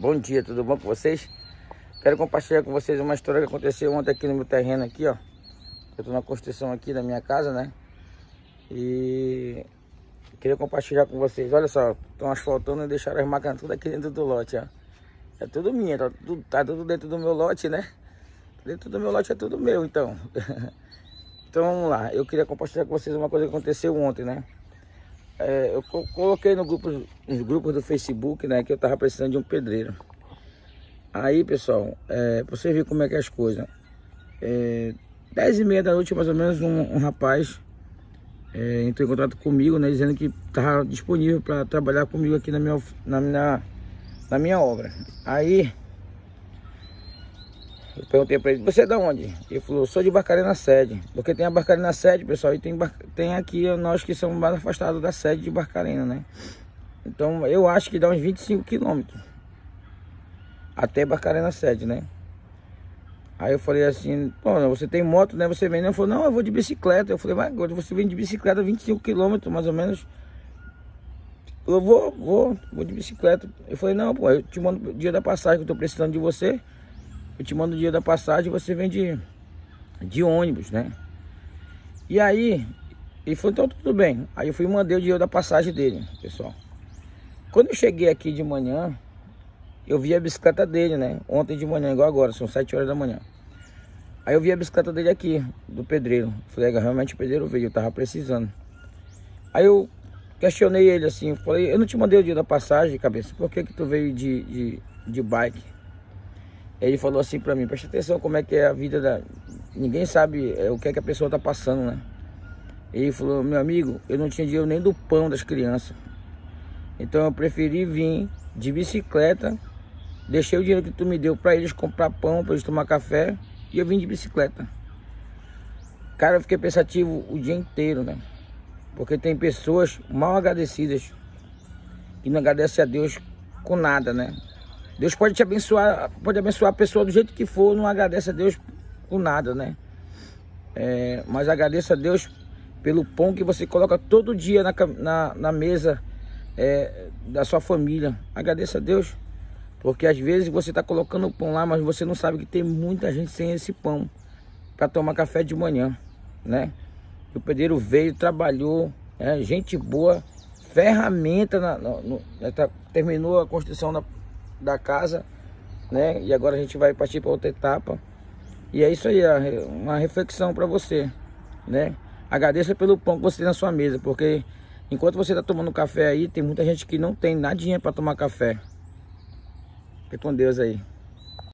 Bom dia, tudo bom com vocês? Quero compartilhar com vocês uma história que aconteceu ontem aqui no meu terreno aqui, ó. Eu tô na construção aqui da minha casa, né? E queria compartilhar com vocês. Olha só, estão asfaltando e deixaram as máquinas tudo aqui dentro do lote, ó. É tudo minha, tá tudo, tá tudo dentro do meu lote, né? Dentro do meu lote é tudo meu, então. então vamos lá, eu queria compartilhar com vocês uma coisa que aconteceu ontem, né? É, eu coloquei no grupo, nos grupos do Facebook, né, que eu tava precisando de um pedreiro. Aí, pessoal, é, pra você ver como é que é as coisas. É, 10 e meia da noite, mais ou menos, um, um rapaz é, entrou em contato comigo, né, dizendo que estava disponível para trabalhar comigo aqui na minha, na, minha, na minha obra. Aí, eu perguntei para ele, você é de onde? Ele falou, sou de Barcarena Sede. Porque tem a Barcarena Sede, pessoal, e tem, tem aqui nós que somos mais afastados da sede de Barcarena, né? Então, eu acho que dá uns 25 quilômetros. Até Barcarena Sede, né? Aí eu falei assim, pô, você tem moto, né? Você vem, né? Ele falou, não, eu vou de bicicleta. Eu falei, mas agora você vem de bicicleta 25 quilômetros, mais ou menos. Eu vou, vou, vou de bicicleta. Eu falei, não, pô, eu te mando o dia da passagem que eu tô precisando de você. Eu te mando o dia da passagem, você vem de, de ônibus, né? E aí, ele falou, então tudo bem. Aí eu fui e mandei o dinheiro da passagem dele, pessoal. Quando eu cheguei aqui de manhã, eu vi a bicicleta dele, né? Ontem de manhã, igual agora, são 7 horas da manhã. Aí eu vi a bicicleta dele aqui, do pedreiro. Falei, é, realmente o pedreiro veio, eu tava precisando. Aí eu questionei ele assim, falei, eu não te mandei o dia da passagem, cabeça, por que que tu veio de, de, de bike? Ele falou assim pra mim, presta atenção como é que é a vida da... Ninguém sabe é, o que é que a pessoa tá passando, né? Ele falou, meu amigo, eu não tinha dinheiro nem do pão das crianças. Então eu preferi vir de bicicleta, deixei o dinheiro que tu me deu para eles comprar pão, para eles tomar café, e eu vim de bicicleta. Cara, eu fiquei pensativo o dia inteiro, né? Porque tem pessoas mal agradecidas que não agradecem a Deus com nada, né? Deus pode te abençoar, pode abençoar a pessoa do jeito que for, não agradece a Deus por nada, né? É, mas agradeça a Deus pelo pão que você coloca todo dia na, na, na mesa é, da sua família. Agradeça a Deus, porque às vezes você está colocando o pão lá, mas você não sabe que tem muita gente sem esse pão para tomar café de manhã, né? O pedreiro veio, trabalhou, é, gente boa, ferramenta, na, no, né, tá, terminou a construção da da casa, né? E agora a gente vai partir para outra etapa. E é isso aí, uma reflexão para você, né? Agradeça pelo pão que você tem na sua mesa, porque enquanto você está tomando café aí, tem muita gente que não tem nadinha para tomar café. Fique com Deus aí.